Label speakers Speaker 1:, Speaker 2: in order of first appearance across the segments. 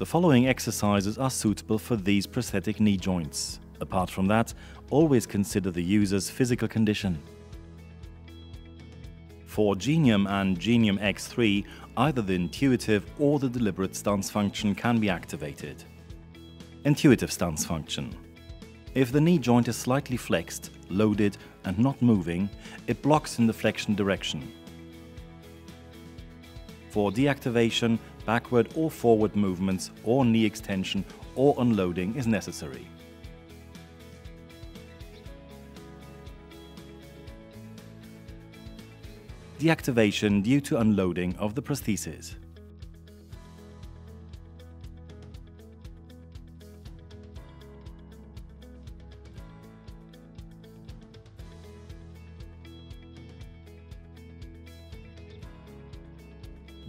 Speaker 1: The following exercises are suitable for these prosthetic knee joints. Apart from that, always consider the user's physical condition. For Genium and Genium X3, either the intuitive or the deliberate stance function can be activated. Intuitive stance function. If the knee joint is slightly flexed, loaded and not moving, it blocks in the flexion direction. For deactivation, backward or forward movements or knee extension or unloading is necessary. Deactivation due to unloading of the prosthesis.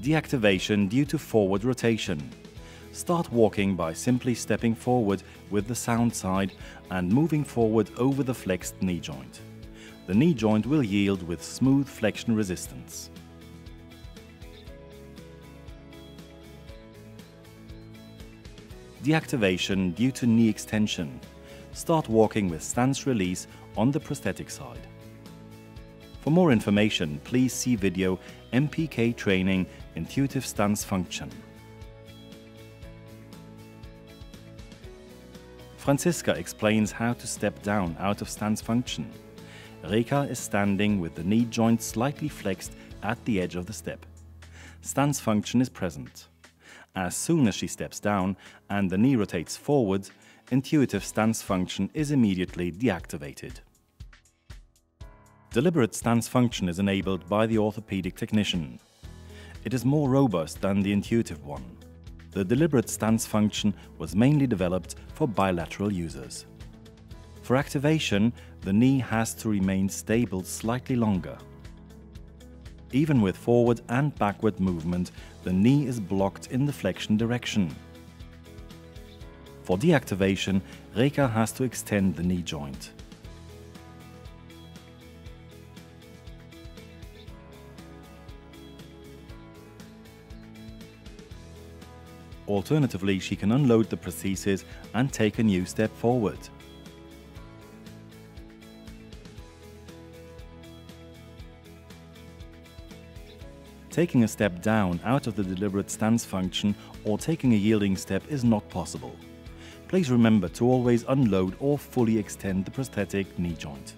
Speaker 1: Deactivation due to forward rotation. Start walking by simply stepping forward with the sound side and moving forward over the flexed knee joint. The knee joint will yield with smooth flexion resistance. Deactivation due to knee extension. Start walking with stance release on the prosthetic side. For more information, please see video MPK Training Intuitive Stance Function. Franziska explains how to step down out of stance function. Reka is standing with the knee joint slightly flexed at the edge of the step. Stance function is present. As soon as she steps down and the knee rotates forward, intuitive stance function is immediately deactivated. Deliberate stance function is enabled by the orthopedic technician. It is more robust than the intuitive one. The deliberate stance function was mainly developed for bilateral users. For activation, the knee has to remain stable slightly longer. Even with forward and backward movement, the knee is blocked in the flexion direction. For deactivation, Reka has to extend the knee joint. Alternatively, she can unload the prosthesis and take a new step forward. Taking a step down out of the deliberate stance function or taking a yielding step is not possible. Please remember to always unload or fully extend the prosthetic knee joint.